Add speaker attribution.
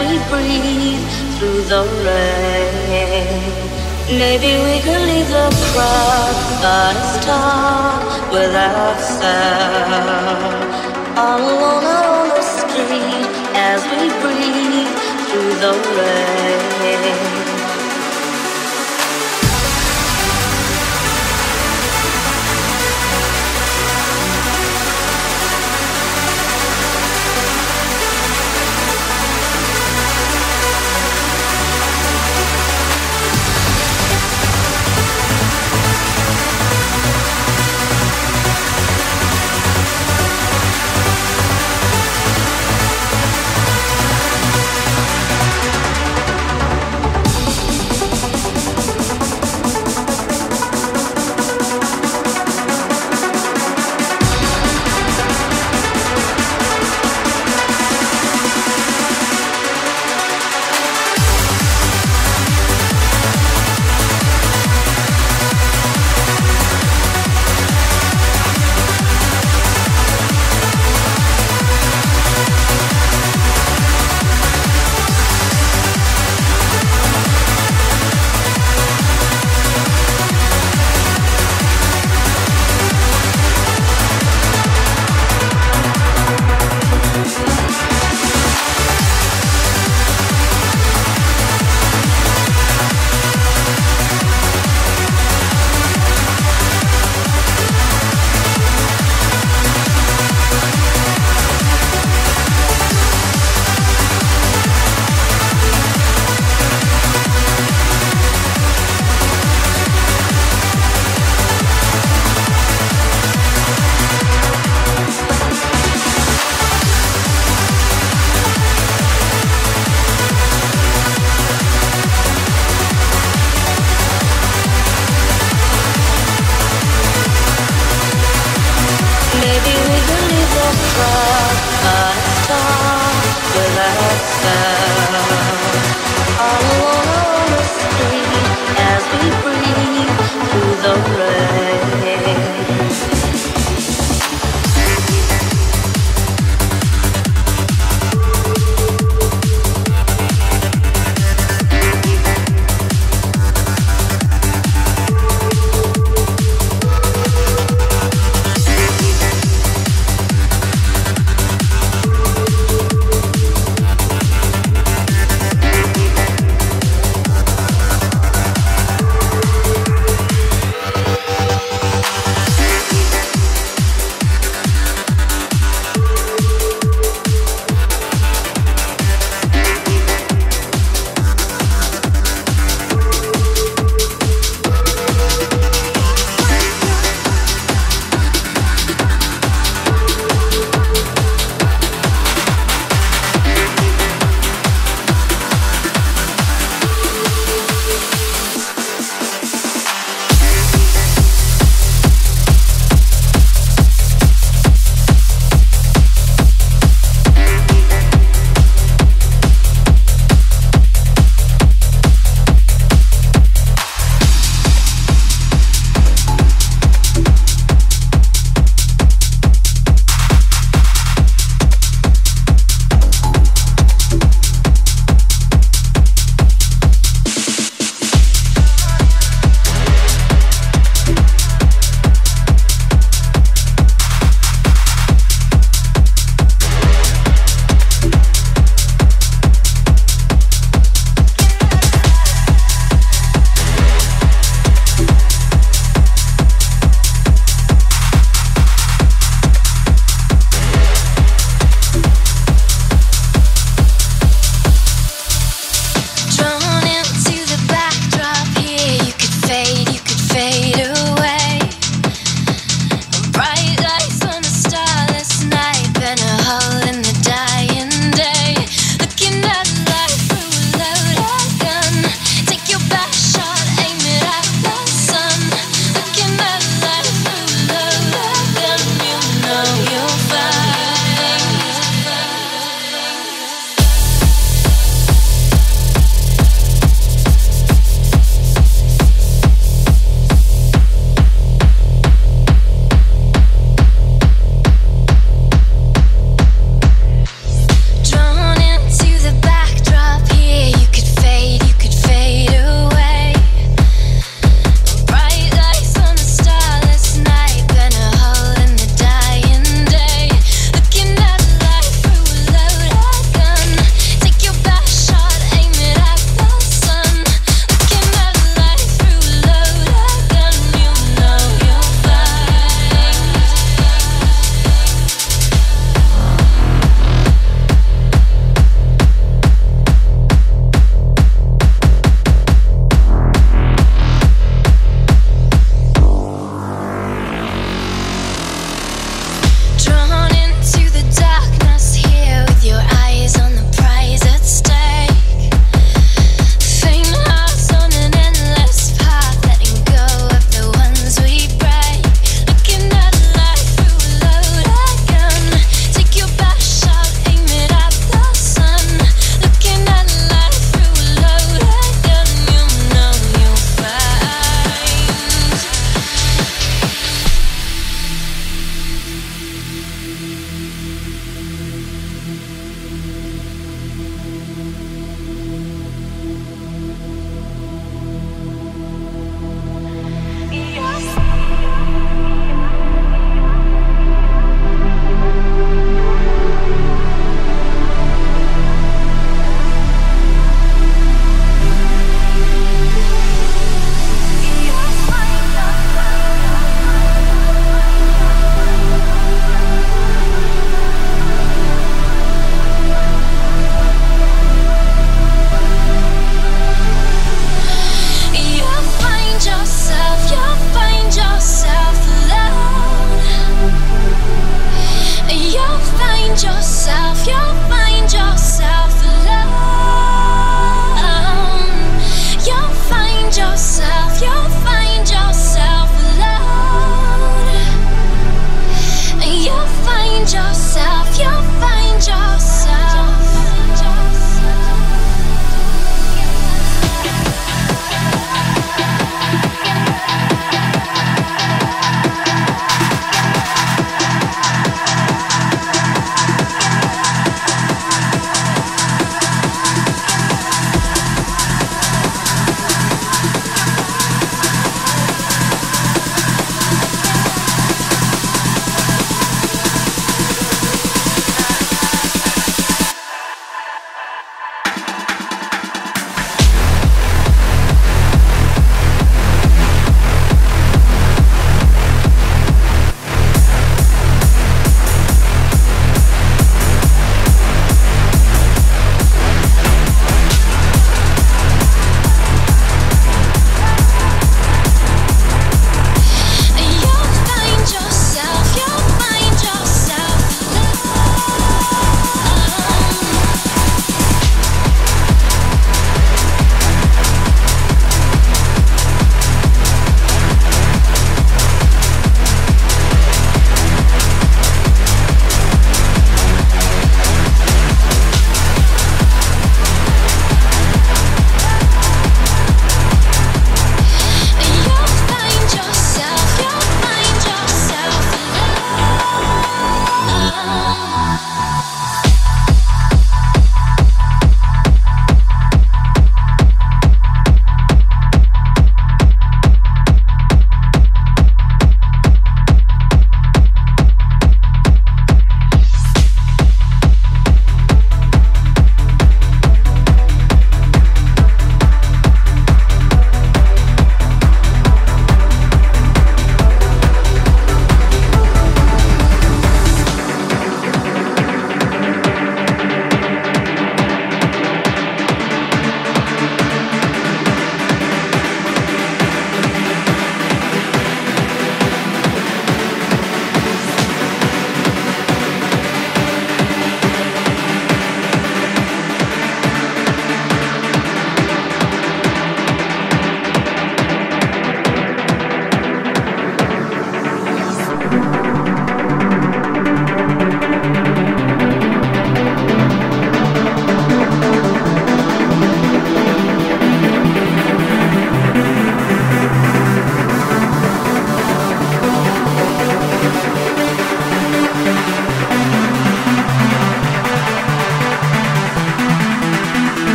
Speaker 1: we breathe through the rain. Maybe we can leave the crowd, but start talk without sound. All alone on the street as we breathe through the rain.